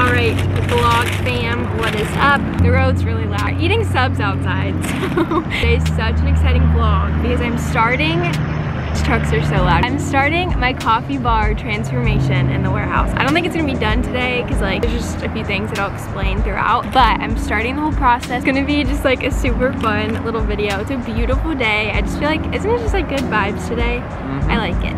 All right, vlog fam, what is up? The road's really loud. We're Eating subs outside, so today's such an exciting vlog because I'm starting trucks are so loud. I'm starting my coffee bar transformation in the warehouse. I don't think it's gonna be done today because like there's just a few things that I'll explain throughout, but I'm starting the whole process. It's gonna be just like a super fun little video. It's a beautiful day. I just feel like, isn't it just like good vibes today? Mm -hmm. I like it.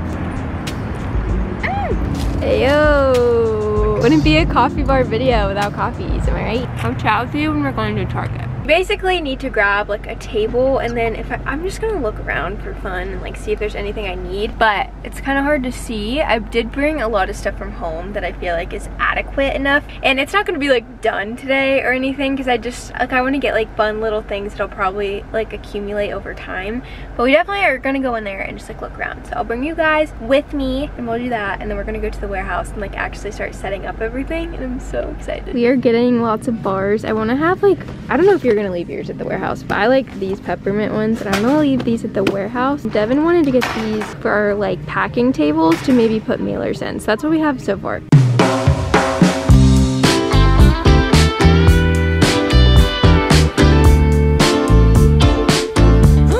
Mm. Hey yo! Wouldn't be a coffee bar video without coffees, am I right? I'll chat with you when we're going to Target basically need to grab like a table and then if I, am just gonna look around for fun and like see if there's anything I need but it's kind of hard to see. I did bring a lot of stuff from home that I feel like is adequate enough and it's not gonna be like done today or anything because I just like I want to get like fun little things that'll probably like accumulate over time but we definitely are gonna go in there and just like look around. So I'll bring you guys with me and we'll do that and then we're gonna go to the warehouse and like actually start setting up everything and I'm so excited. We are getting lots of bars. I want to have like I don't know if you're you're gonna leave yours at the warehouse, but I like these peppermint ones and I'm gonna leave these at the warehouse. Devin wanted to get these for our like packing tables to maybe put mailers in. So that's what we have so far.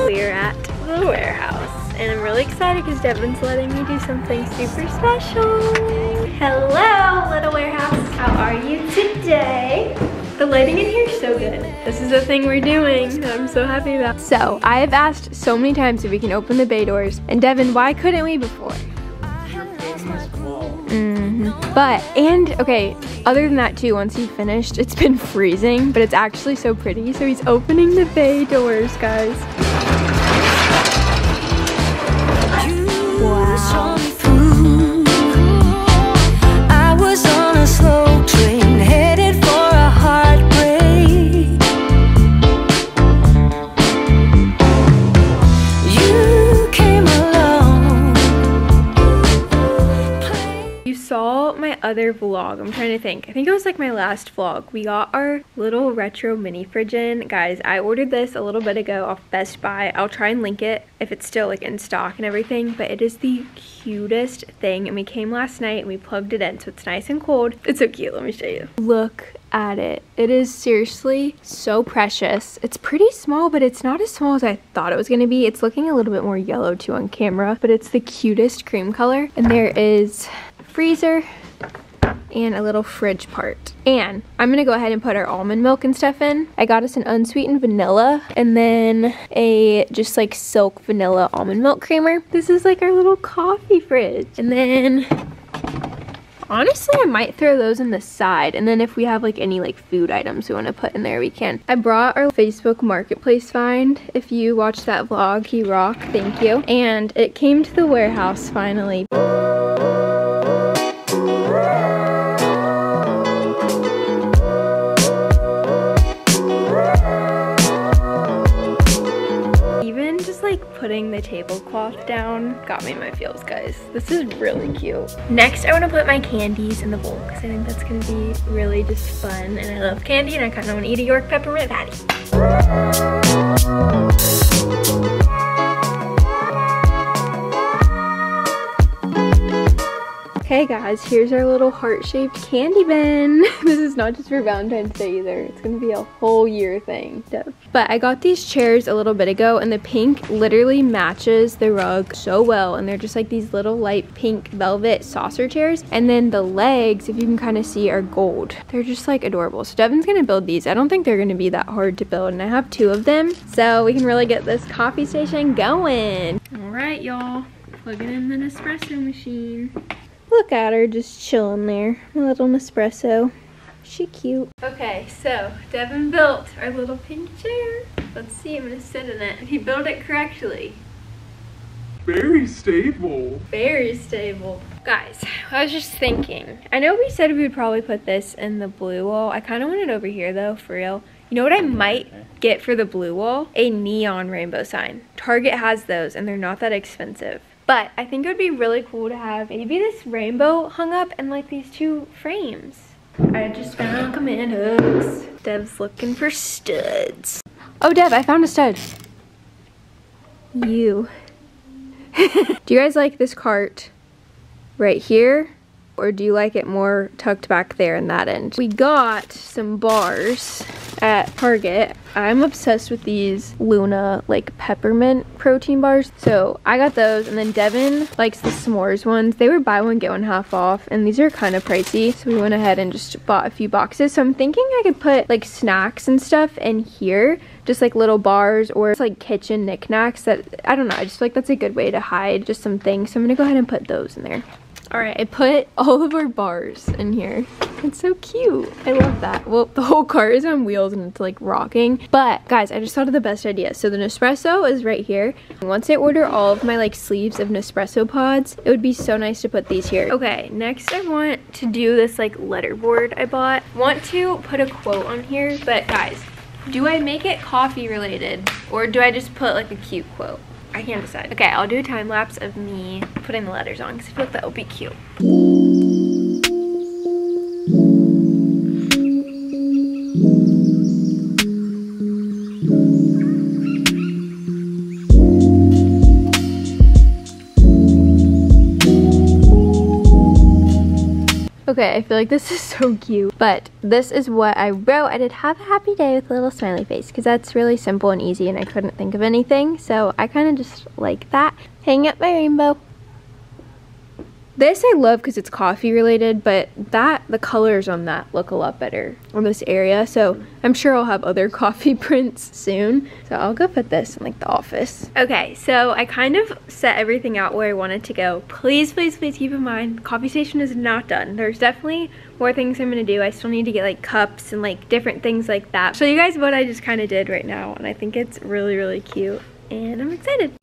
We're at the warehouse and I'm really excited because Devin's letting me do something super special. Hello, little warehouse. The lighting in here is so good. This is the thing we're doing that I'm so happy about. So, I have asked so many times if we can open the bay doors. And Devin, why couldn't we before? Mm -hmm. But, and, okay, other than that too, once he finished, it's been freezing, but it's actually so pretty. So he's opening the bay doors, guys. Wow. Other vlog. I'm trying to think. I think it was like my last vlog. We got our little retro mini fridge in. Guys, I ordered this a little bit ago off Best Buy. I'll try and link it if it's still like in stock and everything. But it is the cutest thing. And we came last night and we plugged it in. So it's nice and cold. It's so cute. Let me show you. Look at it. It is seriously so precious. It's pretty small, but it's not as small as I thought it was gonna be. It's looking a little bit more yellow too on camera, but it's the cutest cream color. And there is freezer and a little fridge part. And I'm gonna go ahead and put our almond milk and stuff in. I got us an unsweetened vanilla and then a just like silk vanilla almond milk creamer. This is like our little coffee fridge. And then Honestly, I might throw those in the side. And then if we have like any like food items we want to put in there, we can. I brought our Facebook Marketplace find. If you watched that vlog, he rock, thank you. And it came to the warehouse finally. Putting the tablecloth down got me in my feels, guys. This is really cute. Next, I want to put my candies in the bowl because I think that's going to be really just fun. And I love candy and I kind of want to eat a York peppermint patty. Guys, here's our little heart-shaped candy bin. this is not just for Valentine's Day either. It's gonna be a whole year thing. But I got these chairs a little bit ago and the pink literally matches the rug so well. And they're just like these little light pink velvet saucer chairs. And then the legs, if you can kind of see, are gold. They're just like adorable. So Devin's gonna build these. I don't think they're gonna be that hard to build. And I have two of them. So we can really get this coffee station going. All right, y'all. Plugging in the Nespresso machine. Look at her just chilling there. A little Nespresso. She cute. Okay, so Devin built our little pink chair. Let's see, I'm gonna sit in it. He built it correctly. Very stable. Very stable. Guys, I was just thinking. I know we said we would probably put this in the blue wall. I kind of want it over here though, for real. You know what I might get for the blue wall? A neon rainbow sign. Target has those and they're not that expensive. But I think it would be really cool to have maybe this rainbow hung up and like these two frames. I just found command hooks. Dev's looking for studs. Oh, Dev, I found a stud. You. Do you guys like this cart right here Or do you like it more tucked back there in that end? We got some bars at Target. I'm obsessed with these Luna like peppermint protein bars. So I got those and then Devin likes the s'mores ones. They were buy one get one half off and these are kind of pricey. So we went ahead and just bought a few boxes. So I'm thinking I could put like snacks and stuff in here just like little bars or like kitchen knickknacks that I don't know I just feel like that's a good way to hide just some things so I'm gonna go ahead and put those in there all right I put all of our bars in here. It's so cute. I love that. Well the whole car is on wheels and it's like rocking. But guys I just thought of the best idea. So the Nespresso is right here. Once I order all of my like sleeves of Nespresso pods it would be so nice to put these here. Okay next I want to do this like letterboard I bought. Want to put a quote on here but guys do I make it coffee related or do I just put like a cute quote? I can't decide. Okay, I'll do a time lapse of me putting the letters on because I feel like that would be cute. Okay, I feel like this is so cute. But this is what I wrote. I did have a happy day with a little smiley face because that's really simple and easy and I couldn't think of anything. So I kind of just like that. Hang up my rainbow. This I love because it's coffee related, but that the colors on that look a lot better on this area. So I'm sure I'll have other coffee prints soon. So I'll go put this in like the office. Okay, so I kind of set everything out where I wanted to go. Please, please, please keep in mind, coffee station is not done. There's definitely more things I'm gonna do. I still need to get like cups and like different things like that. Show you guys what I just kind of did right now. And I think it's really, really cute and I'm excited.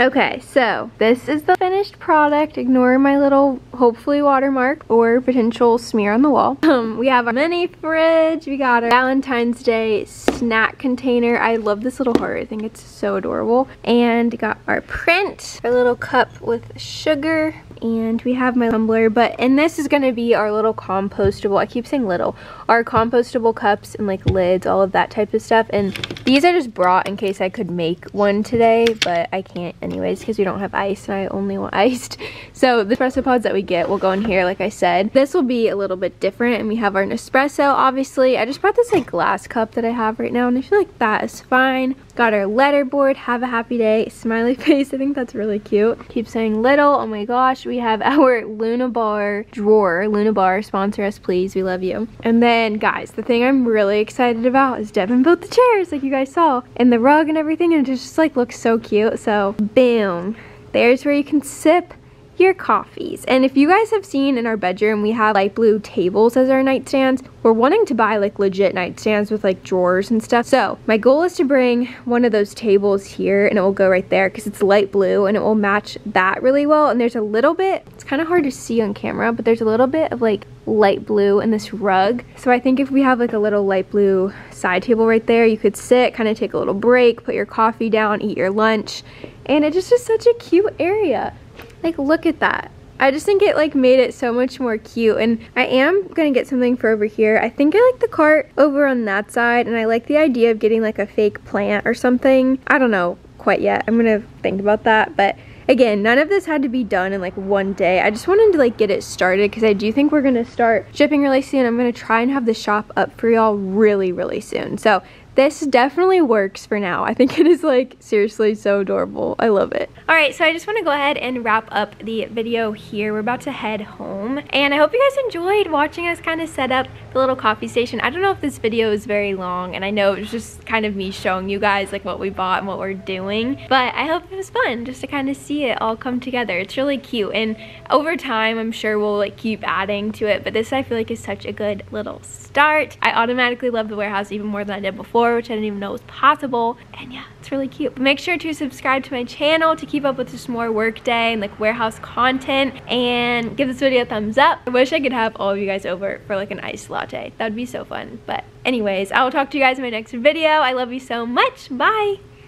Okay, so this is the finished product. Ignore my little, hopefully watermark or potential smear on the wall. Um, we have our mini fridge. We got our Valentine's Day snack container. I love this little heart. I think it's so adorable. And got our print, our little cup with sugar, and we have my tumbler but and this is going to be our little compostable i keep saying little our compostable cups and like lids all of that type of stuff and these i just brought in case i could make one today but i can't anyways because we don't have ice and i only want iced. So the espresso pods that we get will go in here like i said. This will be a little bit different and we have our nespresso obviously. I just brought this like glass cup that i have right now and i feel like that is fine. Got our letter board have a happy day smiley face i think that's really cute. Keep saying little oh my gosh we have our Luna Bar drawer. Luna Bar, sponsor us please, we love you. And then guys, the thing I'm really excited about is Devin built the chairs like you guys saw and the rug and everything and it just like looks so cute. So boom, there's where you can sip your coffees. And if you guys have seen in our bedroom, we have light blue tables as our nightstands. We're wanting to buy like legit nightstands with like drawers and stuff. So my goal is to bring one of those tables here and it will go right there because it's light blue and it will match that really well. And there's a little bit, it's kind of hard to see on camera, but there's a little bit of like light blue in this rug. So I think if we have like a little light blue side table right there, you could sit, kind of take a little break, put your coffee down, eat your lunch. And it just is such a cute area. Like, look at that. I just think it like made it so much more cute and I am gonna get something for over here. I think I like the cart over on that side and I like the idea of getting like a fake plant or something. I don't know quite yet. I'm gonna think about that but again none of this had to be done in like one day i just wanted to like get it started because i do think we're gonna start shipping really soon i'm gonna try and have the shop up for y'all really really soon so this definitely works for now. I think it is like seriously so adorable. I love it. All right, so I just want to go ahead and wrap up the video here. We're about to head home and I hope you guys enjoyed watching us kind of set up the little coffee station. I don't know if this video is very long and I know it was just kind of me showing you guys like what we bought and what we're doing, but I hope it was fun just to kind of see it all come together. It's really cute and over time I'm sure we'll like keep adding to it, but this I feel like is such a good little start. I automatically love the warehouse even more than I did before, which I didn't even know was possible. And yeah, it's really cute. Make sure to subscribe to my channel to keep up with just more workday and like warehouse content and give this video a thumbs up. I wish I could have all of you guys over for like an iced latte. That would be so fun. But anyways, I will talk to you guys in my next video. I love you so much. Bye.